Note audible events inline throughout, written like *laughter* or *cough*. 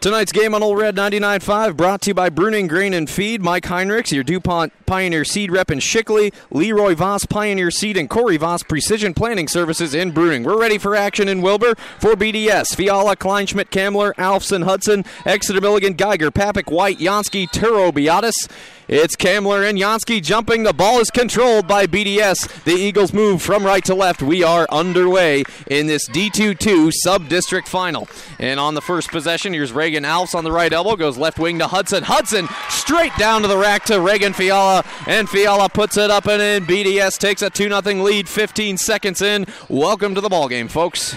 Tonight's game on Old Red 99.5 brought to you by Bruning Grain and Feed. Mike Heinrichs, your DuPont Pioneer Seed rep in Shickley. Leroy Voss Pioneer Seed and Corey Voss Precision Planting Services in Bruning. We're ready for action in Wilber for BDS. Fiala, Kleinschmidt, Kamler, Alfson, Hudson, Exeter Milligan, Geiger, Papik, White, Yansky, Turo, Beatis. It's Kamler and Yansky jumping. The ball is controlled by BDS. The Eagles move from right to left. We are underway in this D2-2 sub-district final. And on the first possession, here's Reagan Alfs on the right elbow. Goes left wing to Hudson. Hudson straight down to the rack to Reagan Fiala. And Fiala puts it up and in. BDS takes a 2-0 lead 15 seconds in. Welcome to the ball game, folks.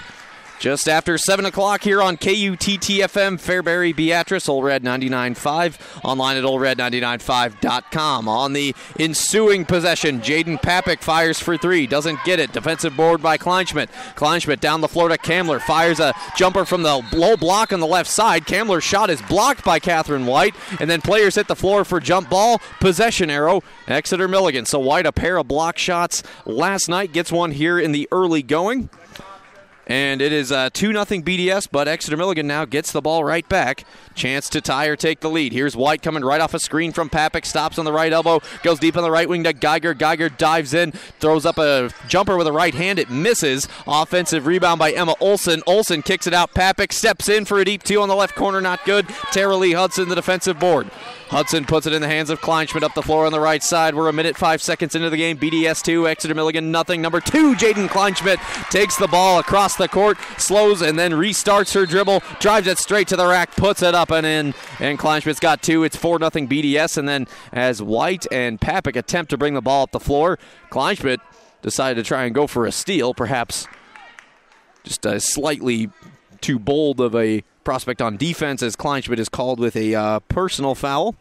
Just after 7 o'clock here on KUTTFM, Fairbury, Beatrice, Old Red 99.5, online at oldred995.com. On the ensuing possession, Jaden Papik fires for three, doesn't get it. Defensive board by Kleinschmidt. Kleinschmidt down the floor to Kamler, fires a jumper from the low block on the left side. Kamler's shot is blocked by Catherine White, and then players hit the floor for jump ball, possession arrow, Exeter Milligan. So White, a pair of block shots last night, gets one here in the early going. And it is uh, 2 0 BDS, but Exeter Milligan now gets the ball right back. Chance to tie or take the lead. Here's White coming right off a screen from Papik. Stops on the right elbow. Goes deep on the right wing to Geiger. Geiger dives in. Throws up a jumper with a right hand. It misses. Offensive rebound by Emma Olson. Olson kicks it out. Papik steps in for a deep two on the left corner. Not good. Tara Lee Hudson, the defensive board. Hudson puts it in the hands of Kleinschmidt up the floor on the right side. We're a minute five seconds into the game. BDS two, Exeter Milligan nothing. Number two, Jaden Kleinschmidt takes the ball across the court, slows and then restarts her dribble, drives it straight to the rack, puts it up and in. And Kleinschmidt's got two. It's four nothing BDS. And then as White and Papik attempt to bring the ball up the floor, Kleinschmidt decided to try and go for a steal, perhaps just a slightly too bold of a prospect on defense as Kleinschmidt is called with a uh, personal foul.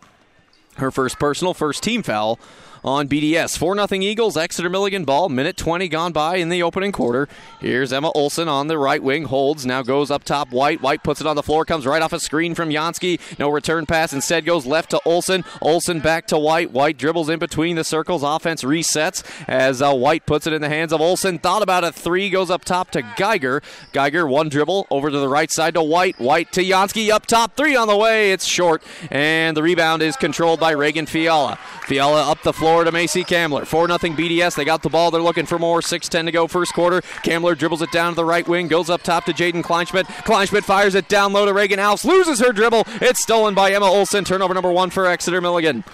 Her first personal, first team foul on BDS. 4 0 Eagles, Exeter Milligan ball. Minute 20 gone by in the opening quarter. Here's Emma Olson on the right wing, holds, now goes up top. White. White puts it on the floor, comes right off a screen from Yansky. No return pass, instead goes left to Olson. Olson back to White. White dribbles in between the circles. Offense resets as uh, White puts it in the hands of Olson. Thought about a three, goes up top to Geiger. Geiger, one dribble over to the right side to White. White to Yansky up top, three on the way. It's short, and the rebound is controlled by Reagan Fiala. Fiala up the floor to Macy Kamler. 4 0 BDS. They got the ball. They're looking for more. 6-10 to go first quarter. Kamler dribbles it down to the right wing. Goes up top to Jaden Kleinschmidt. Kleinschmidt fires it down low to Reagan Alfs, Loses her dribble. It's stolen by Emma Olson. Turnover number one for Exeter Milligan.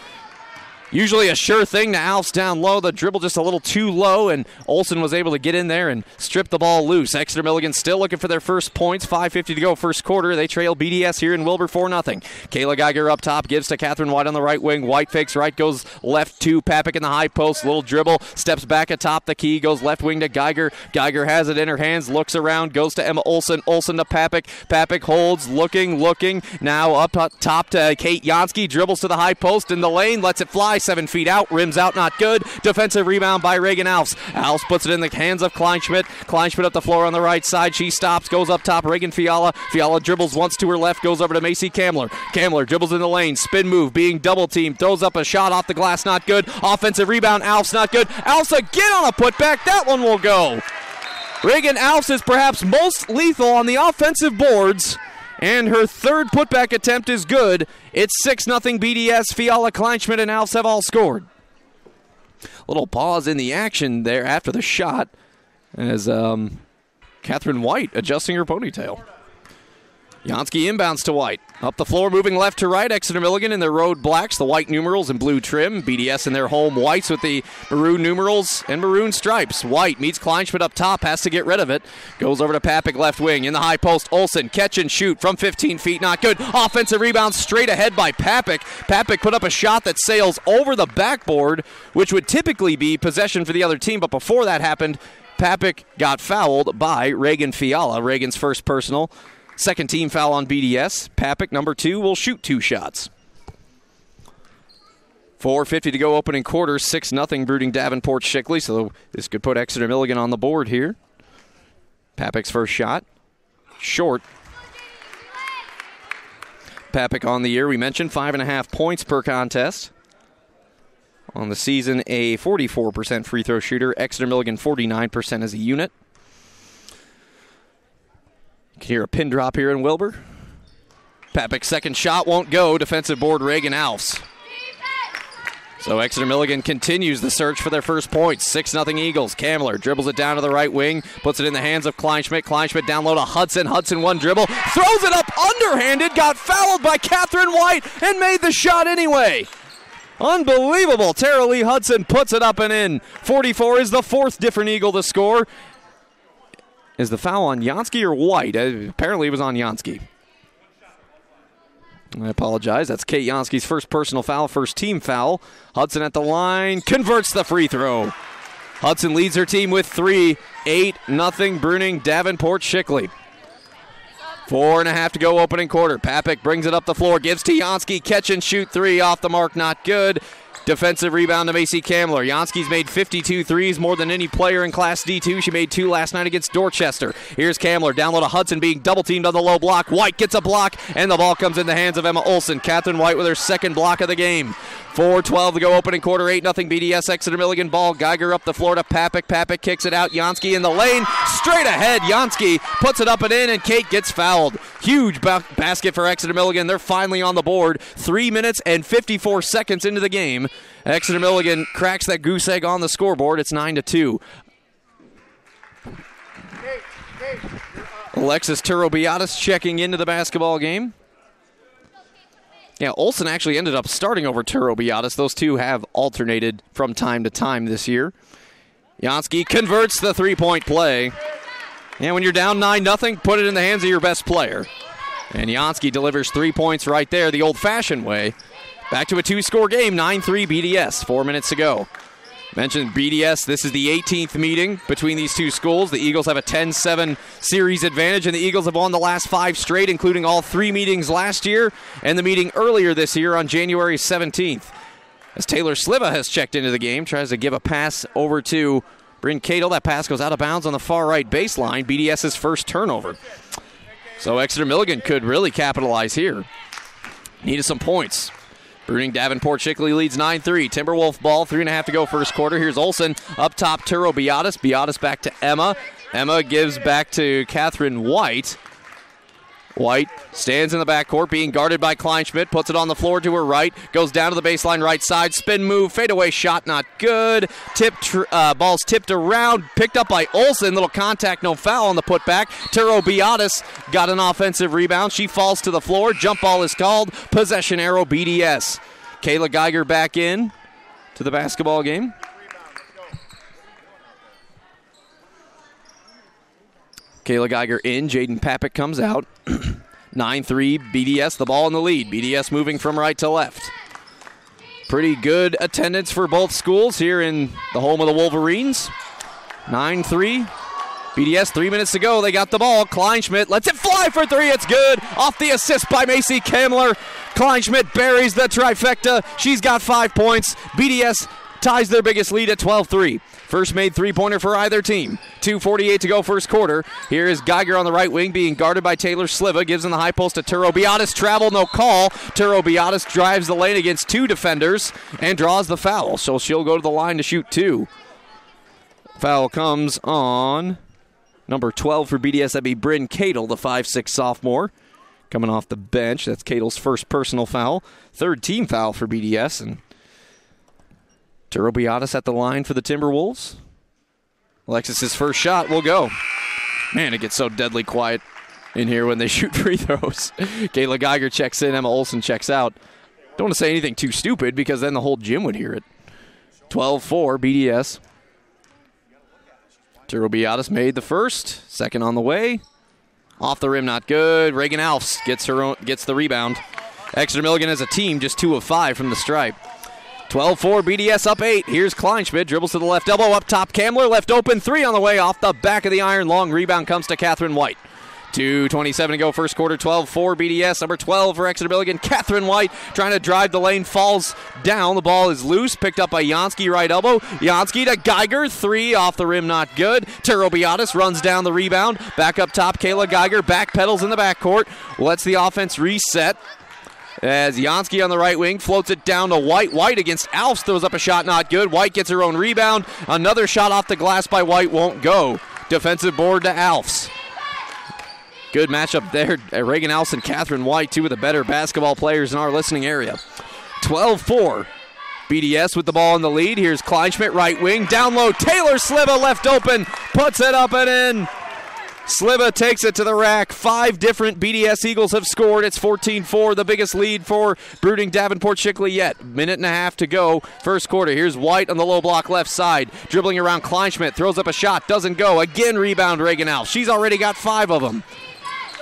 Usually a sure thing to Alfs down low. The dribble just a little too low, and Olson was able to get in there and strip the ball loose. Exeter Milligan still looking for their first points. 5.50 to go first quarter. They trail BDS here in Wilber 4 0. Kayla Geiger up top, gives to Catherine White on the right wing. White fakes right, goes left to Papik in the high post. Little dribble, steps back atop the key, goes left wing to Geiger. Geiger has it in her hands, looks around, goes to Emma Olson. Olson to Papik. Papik holds, looking, looking. Now up top to Kate Yansky, dribbles to the high post in the lane, lets it fly seven feet out, rims out, not good. Defensive rebound by Reagan Alfs. Alfs puts it in the hands of Kleinschmidt. Kleinschmidt up the floor on the right side. She stops, goes up top. Reagan Fiala. Fiala dribbles once to her left, goes over to Macy Kamler. Kamler dribbles in the lane, spin move, being double teamed, throws up a shot off the glass, not good. Offensive rebound, Alfs not good. Alfs again on a putback. That one will go. Reagan Alfs is perhaps most lethal on the offensive boards and her third putback attempt is good. It's 6 0 BDS. Fiala, Kleinschmidt, and Alfs have all scored. Little pause in the action there after the shot as um, Catherine White adjusting her ponytail. Yansky inbounds to White. Up the floor, moving left to right. Exeter Milligan in their road blacks, the white numerals and blue trim. BDS in their home whites with the maroon numerals and maroon stripes. White meets Kleinschmidt up top, has to get rid of it. Goes over to Papik left wing in the high post. Olson catch and shoot from 15 feet, not good. Offensive rebound straight ahead by Papik. Papik put up a shot that sails over the backboard, which would typically be possession for the other team, but before that happened, Papik got fouled by Reagan Fiala. Reagan's first personal. Second team foul on BDS. Papik, number two, will shoot two shots. 4.50 to go opening quarter. 6 nothing Bruning Davenport Shickley. So this could put Exeter Milligan on the board here. Papik's first shot. Short. Papik on the year. We mentioned five and a half points per contest. On the season, a 44% free throw shooter. Exeter Milligan 49% as a unit. Can hear a pin drop here in Wilber. Papik's second shot won't go. Defensive board Reagan Alfs. So Exeter Milligan continues the search for their first points. 6 0 Eagles. Kamler dribbles it down to the right wing, puts it in the hands of Kleinschmidt. Kleinschmidt down low to Hudson. Hudson one dribble, throws it up underhanded, got fouled by Catherine White, and made the shot anyway. Unbelievable. Tara Lee Hudson puts it up and in. 44 is the fourth different Eagle to score. Is the foul on Jansky or White? Uh, apparently it was on Jansky. I apologize. That's Kate Jansky's first personal foul, first team foul. Hudson at the line converts the free throw. Hudson leads her team with three, eight, nothing. Bruning Davenport Shickley. Four and a half to go, opening quarter. Papik brings it up the floor, gives to Jansky, catch and shoot three off the mark, not good. Defensive rebound to Macy Kamler. Jansky's made 52 threes, more than any player in Class D2. She made two last night against Dorchester. Here's Kamler. Down low to Hudson being double teamed on the low block. White gets a block, and the ball comes in the hands of Emma Olson. Catherine White with her second block of the game. 4-12 to go, opening quarter, 8 0 BDS Exeter Milligan ball. Geiger up the floor to Papik. Papik kicks it out. Jansky in the lane, straight ahead. Jansky puts it up and in, and Kate gets fouled. Huge ba- basket for Exeter Milligan. They're finally on the board. Three minutes and 54 seconds into the game. Exeter Milligan cracks that goose egg on the scoreboard. It's 9 to 2. Alexis Turobiatis checking into the basketball game. Yeah, Olson actually ended up starting over Turobiatis. Those two have alternated from time to time this year. Jansky converts the three point play. And when you're down 9 0, put it in the hands of your best player. And Jansky delivers three points right there, the old fashioned way. Back to a two score game, 9 3 BDS, four minutes to go. Mentioned BDS, this is the 18th meeting between these two schools. The Eagles have a 10 7 series advantage, and the Eagles have won the last five straight, including all three meetings last year and the meeting earlier this year on January 17th. As Taylor Sliva has checked into the game, tries to give a pass over to Bryn Cadle. That pass goes out of bounds on the far right baseline. BDS's first turnover. So Exeter Milligan could really capitalize here. Needed some points. Bruning Davenport Shickley leads 9 3. Timberwolf ball, three and a half to go first quarter. Here's Olson up top, Turo Beatis. Beatis back to Emma. Emma gives back to Catherine White. White stands in the backcourt, being guarded by Kleinschmidt, puts it on the floor to her right, goes down to the baseline right side, spin move, fadeaway shot, not good. Tip, uh, ball's tipped around, picked up by Olson, little contact, no foul on the putback. Turo Beatis got an offensive rebound. She falls to the floor, jump ball is called, possession arrow BDS. Kayla Geiger back in to the basketball game. Kayla Geiger in. Jaden Papik comes out. *clears throat* 9 3 BDS, the ball in the lead. BDS moving from right to left. Pretty good attendance for both schools here in the home of the Wolverines. 9 3. BDS, three minutes to go. They got the ball. Kleinschmidt lets it fly for three. It's good. Off the assist by Macy Kamler. Kleinschmidt buries the trifecta. She's got five points. BDS ties their biggest lead at 12 3. First made three pointer for either team. 2.48 to go, first quarter. Here is Geiger on the right wing being guarded by Taylor Sliva. Gives in the high post to Turo Beatis. Travel, no call. Turo Beatis drives the lane against two defenders and draws the foul. So she'll go to the line to shoot two. Foul comes on number 12 for BDS. That'd be Bryn Cadle, the 5'6 sophomore. Coming off the bench. That's Cadle's first personal foul. Third team foul for BDS. And Turo Beatis at the line for the Timberwolves. Alexis's first shot will go. Man, it gets so deadly quiet in here when they *laughs* shoot free throws. *laughs* Kayla Geiger checks in, Emma Olson checks out. Don't want to say anything too stupid because then the whole gym would hear it. 12 4 BDS. Turobiatis made the first, second on the way. Off the rim, not good. Reagan Alfs gets her own, gets the rebound. Exeter Milligan as a team, just two of five from the stripe. 12 4 BDS up 8. Here's Kleinschmidt. Dribbles to the left elbow. Up top, Kamler. Left open. Three on the way off the back of the iron. Long rebound comes to Catherine White. 2.27 to go, first quarter, 12 4 BDS. Number 12 for Exeter Milligan. Catherine White trying to drive the lane, falls down. The ball is loose, picked up by Jansky, right elbow. Jansky to Geiger, three off the rim, not good. Taro Beatis runs down the rebound. Back up top, Kayla Geiger, back pedals in the backcourt, lets the offense reset. As Jansky on the right wing floats it down to White. White against Alfs throws up a shot, not good. White gets her own rebound. Another shot off the glass by White won't go. Defensive board to Alfs. Good matchup there. Uh, Reagan Reagan and Catherine White, two of the better basketball players in our listening area. 12 4. BDS with the ball in the lead. Here's Kleinschmidt, right wing. Down low. Taylor Sliva left open. Puts it up and in. Sliva takes it to the rack. Five different BDS Eagles have scored. It's 14 4, the biggest lead for Bruning Davenport Shickley yet. Minute and a half to go, first quarter. Here's White on the low block left side. Dribbling around Kleinschmidt, throws up a shot, doesn't go. Again, rebound Reagan Alf. She's already got five of them.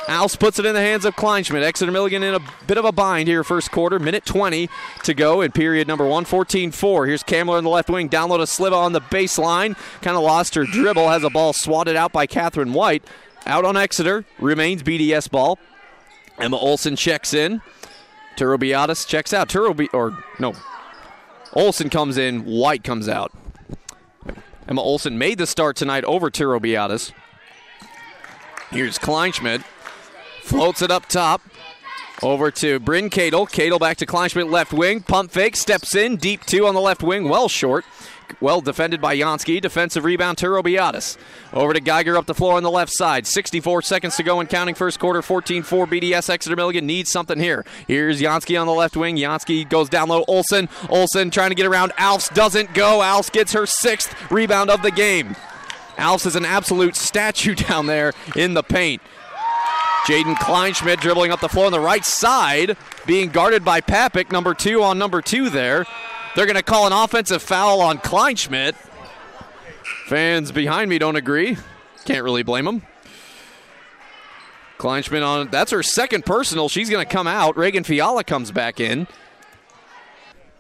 Alf puts it in the hands of Kleinschmidt. Exeter Milligan in a bit of a bind here, first quarter. Minute 20 to go in period number one, 14 4. Here's Kamler in the left wing. Download a Sliva on the baseline. Kind of lost her dribble. Has a ball swatted out by Catherine White. Out on Exeter. Remains BDS ball. Emma Olson checks in. Turo Beatis checks out. Turo Be- or no. Olson comes in. White comes out. Emma Olson made the start tonight over Turo Beatis. Here's Kleinschmidt. Floats it up top. Over to Bryn Cadle. Cadle back to Kleinschmidt, left wing. Pump fake. Steps in. Deep two on the left wing. Well short. Well defended by Jansky. Defensive rebound to Robiatis. Over to Geiger up the floor on the left side. 64 seconds to go in counting first quarter. 14 4 BDS. Exeter Milligan needs something here. Here's Jansky on the left wing. Jansky goes down low. Olson. Olson trying to get around. Alfs doesn't go. Alfs gets her sixth rebound of the game. Alfs is an absolute statue *laughs* down there in the paint. Jaden Kleinschmidt dribbling up the floor on the right side, being guarded by Papik, number two on number two there. They're going to call an offensive foul on Kleinschmidt. Fans behind me don't agree. Can't really blame them. Kleinschmidt on that's her second personal. She's going to come out. Reagan Fiala comes back in.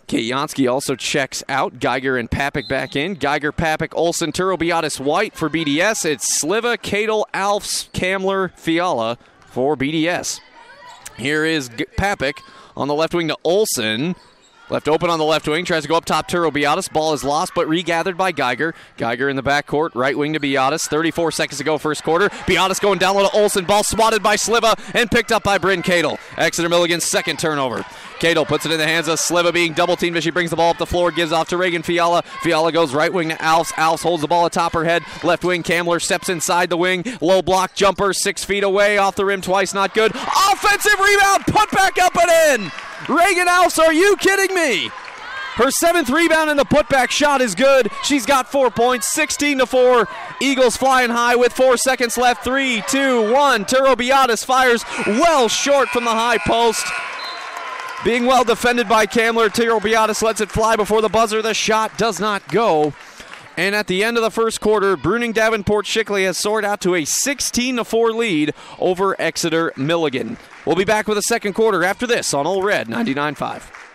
Kayansky also checks out. Geiger and Papik back in. Geiger, Papik, Olson, Turo, Beatis, White for BDS. It's Sliva, Cadle, Alfs, Kamler, Fiala for BDS. Here is Papik on the left wing to Olson. Left open on the left wing, tries to go up top to Beatis. Ball is lost, but regathered by Geiger. Geiger in the backcourt, right wing to Beatis. 34 seconds to go, first quarter. Beatis going down low to Olson. Ball swatted by Sliva and picked up by Bryn Cadle. Exeter Milligan's second turnover. Cadle puts it in the hands of Sliva being double teamed as she brings the ball up the floor, gives off to Reagan Fiala. Fiala goes right wing to Alfs. Alfs holds the ball atop her head. Left wing, Kamler steps inside the wing. Low block jumper, six feet away, off the rim twice, not good. Offensive rebound, put back up and in. Reagan Alfs, are you kidding me? Her seventh rebound and the putback shot is good. She's got four points, 16 to 4. Eagles flying high with four seconds left. Three, two, one. Turo Beatis fires well short from the high post. Being well defended by Kamler, Turo Beatis lets it fly before the buzzer. The shot does not go. And at the end of the first quarter, Bruning Davenport Shickley has soared out to a 16 to 4 lead over Exeter Milligan. We'll be back with a second quarter after this on Ole Red 99.5.